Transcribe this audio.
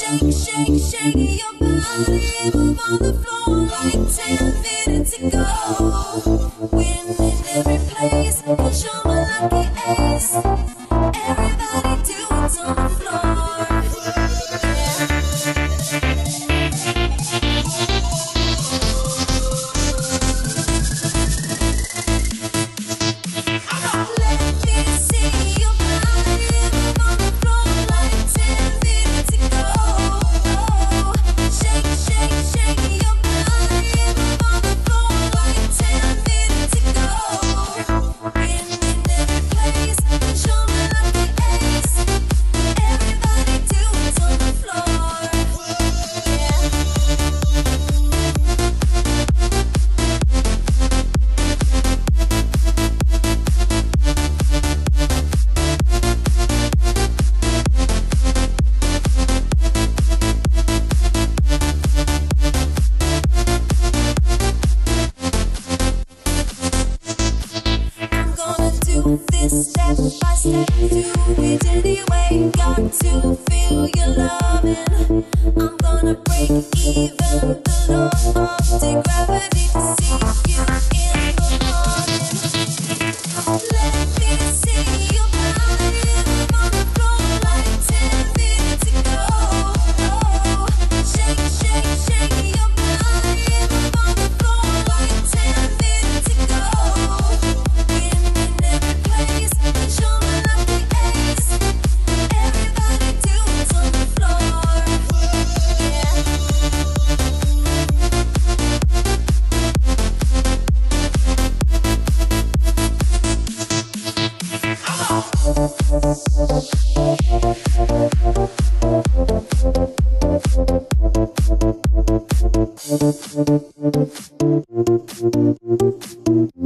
Shake, shake, shake your body. Move on the floor like ten minutes ago. We're in every place. Control my lucky ace. this step by step Do it anyway, got to feel your loving. I'm gonna break even the law of depravity Thank you.